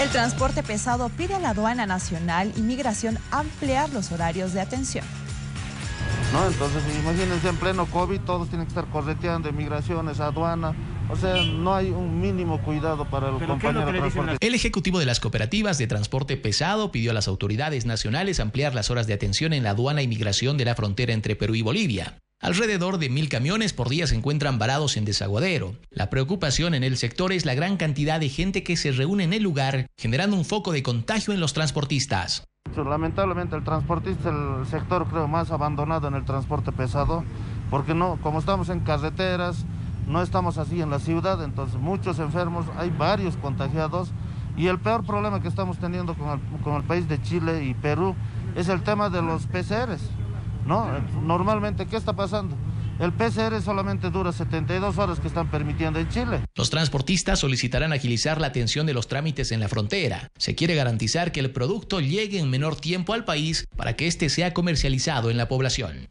El transporte pesado pide a la aduana nacional y migración ampliar los horarios de atención. ¿No? Entonces, imagínense en pleno COVID, todos tienen que estar correteando, migraciones, aduana. O sea, no hay un mínimo cuidado para el compañero de transporte. El Ejecutivo de las Cooperativas de Transporte Pesado pidió a las autoridades nacionales ampliar las horas de atención en la aduana y migración de la frontera entre Perú y Bolivia. Alrededor de mil camiones por día se encuentran varados en desaguadero. La preocupación en el sector es la gran cantidad de gente que se reúne en el lugar, generando un foco de contagio en los transportistas. Lamentablemente el transportista es el sector creo más abandonado en el transporte pesado, porque no, como estamos en carreteras, no estamos así en la ciudad, entonces muchos enfermos, hay varios contagiados y el peor problema que estamos teniendo con el, con el país de Chile y Perú es el tema de los PCRs. ¿No? Normalmente, ¿qué está pasando? El PCR solamente dura 72 horas que están permitiendo en Chile. Los transportistas solicitarán agilizar la atención de los trámites en la frontera. Se quiere garantizar que el producto llegue en menor tiempo al país para que éste sea comercializado en la población.